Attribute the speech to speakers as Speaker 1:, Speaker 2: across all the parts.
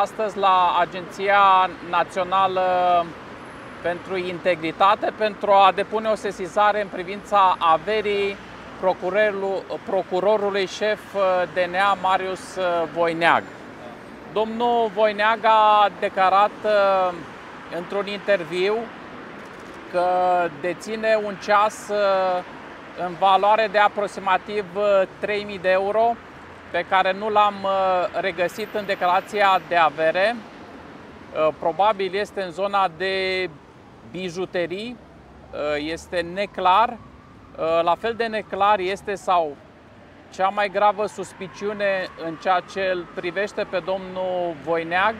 Speaker 1: astăzi la Agenția Națională pentru Integritate pentru a depune o sesizare în privința averii procurorului șef DNA Marius Voineag. Domnul Voineag a declarat uh, într-un interviu că deține un ceas uh, în valoare de aproximativ 3.000 uh, de euro pe care nu l-am regăsit în declarația de avere. Probabil este în zona de bijuterii, este neclar. La fel de neclar este sau cea mai gravă suspiciune în ceea ce îl privește pe domnul Voineag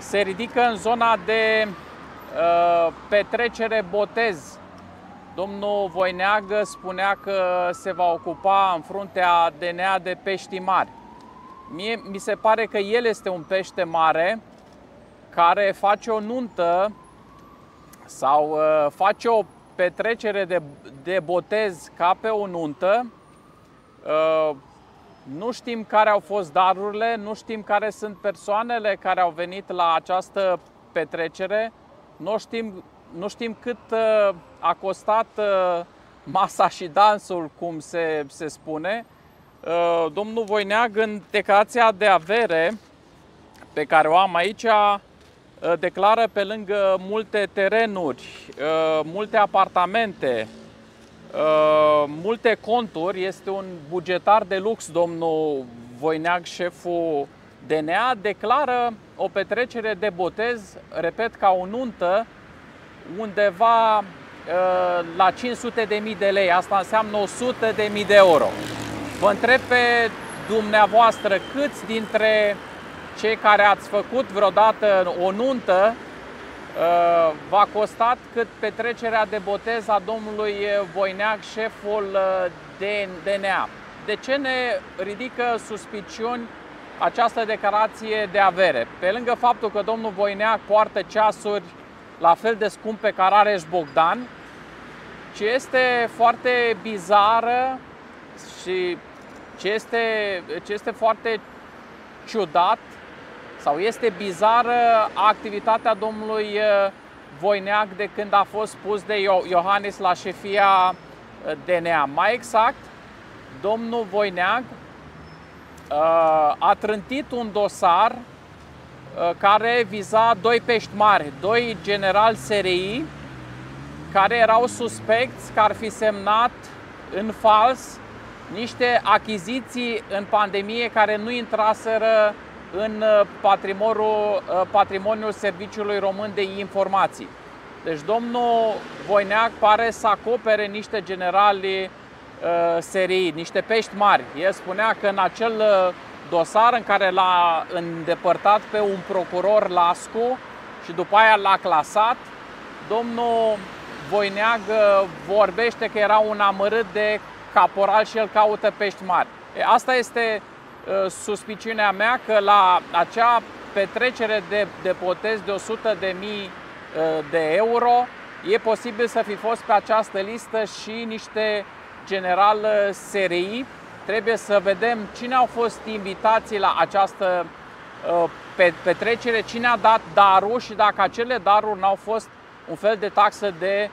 Speaker 1: se ridică în zona de uh, petrecere botez. Domnul Voineag spunea că se va ocupa în fruntea DNA de pești mari. Mie mi se pare că el este un pește mare care face o nuntă sau uh, face o petrecere de, de botez ca pe o nuntă Uh, nu știm care au fost darurile, nu știm care sunt persoanele care au venit la această petrecere, nu știm, nu știm cât uh, a costat uh, masa și dansul, cum se, se spune. Domnul Voineag, în declarația de avere pe care o am aici, declară pe lângă multe terenuri, multe apartamente, Uh, multe conturi, este un bugetar de lux, domnul Voineag, șeful DNA, declară o petrecere de botez, repet, ca o nuntă, undeva uh, la 500 de mii de lei. Asta înseamnă 100 de mii de euro. Vă întreb pe dumneavoastră câți dintre cei care ați făcut vreodată o nuntă Uh, v-a costat cât petrecerea de botez a domnului Voineag, șeful uh, DNA. De ce ne ridică suspiciuni această declarație de avere? Pe lângă faptul că domnul Voineag poartă ceasuri la fel de scumpe ca Rareș Bogdan, ce este foarte bizară și ce este, ce este foarte ciudat sau este bizară activitatea domnului uh, Voineac de când a fost pus de Iohannis la șefia uh, DNA. Mai exact, domnul Voineac uh, a trântit un dosar care viza doi pești mari, doi generali SRI, care erau suspecți că ar fi semnat în fals niște achiziții în pandemie care nu intraseră în uh, patrimoniul, uh, patrimoniul Serviciului Român de Informații. Deci domnul Voineac pare să acopere niște generali uh, serii, niște pești mari. El spunea că în acel uh, dosar în care l-a îndepărtat pe un procuror Lascu și după aia l-a clasat, domnul Voineag vorbește că era un amărât de caporal și el caută pești mari. E, asta este Uh, suspiciunea mea că la acea petrecere de, de potez de 100 de mii uh, de euro e posibil să fi fost pe această listă și niște general uh, SRI. Trebuie să vedem cine au fost invitații la această petrecere, cine a dat darul și dacă acele daruri n-au fost un fel de taxă de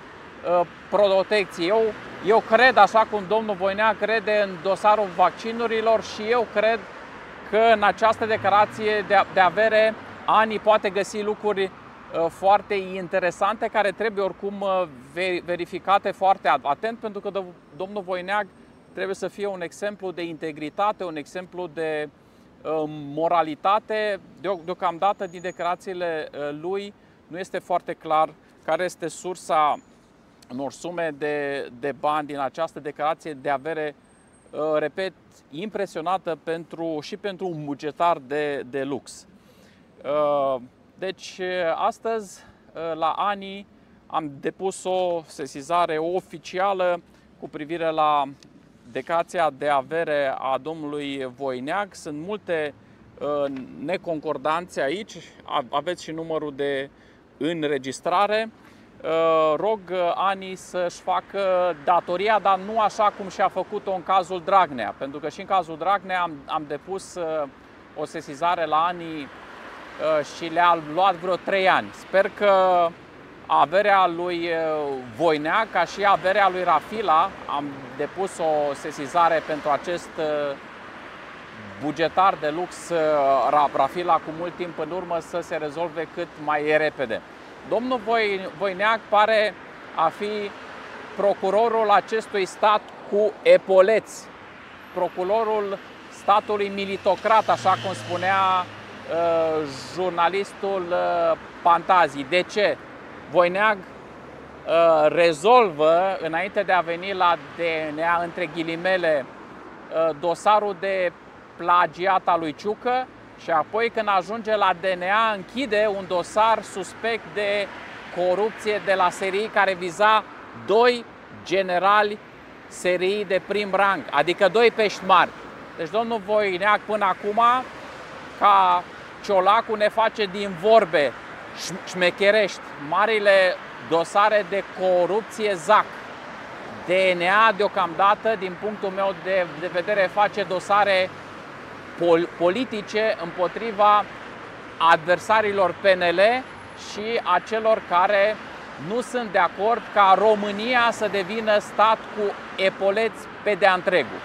Speaker 1: protecție. Eu eu cred, așa cum domnul Voinea crede în dosarul vaccinurilor și eu cred că în această declarație de avere ANI poate găsi lucruri uh, foarte interesante care trebuie oricum uh, verificate foarte atent pentru că domnul Voineag trebuie să fie un exemplu de integritate, un exemplu de uh, moralitate. Deocamdată din declarațiile lui nu este foarte clar care este sursa unor sume de, de bani din această declarație de avere, uh, repet, impresionată pentru, și pentru un bugetar de, de lux. Uh, deci, astăzi, uh, la ANI, am depus o sesizare oficială cu privire la declarația de avere a domnului Voineag. Sunt multe neconcordanțe aici, aveți și numărul de înregistrare. Uh, rog uh, Ani să-și facă datoria, dar nu așa cum și-a făcut-o în cazul Dragnea. Pentru că și în cazul Dragnea am, am depus uh, o sesizare la Ani și le-a luat vreo 3 ani. Sper că averea lui Voinea, ca și averea lui Rafila, am depus o sesizare pentru acest bugetar de lux Rafila cu mult timp în urmă să se rezolve cât mai repede. Domnul Voineac pare a fi procurorul acestui stat cu epoleți, procurorul statului militocrat, așa cum spunea uh, jurnalistul uh, Pantazi. De ce? Voineag uh, rezolvă, înainte de a veni la DNA, între ghilimele, uh, dosarul de plagiat al lui Ciucă și apoi când ajunge la DNA închide un dosar suspect de corupție de la serii care viza doi generali serii de prim rang, adică doi pești mari. Deci domnul Voineac până acum, ca Ciolacu ne face din vorbe șmecherești, marile dosare de corupție ZAC. DNA deocamdată, din punctul meu de, de vedere, face dosare pol- politice împotriva adversarilor PNL și a celor care nu sunt de acord ca România să devină stat cu epoleți pe de-a întregul.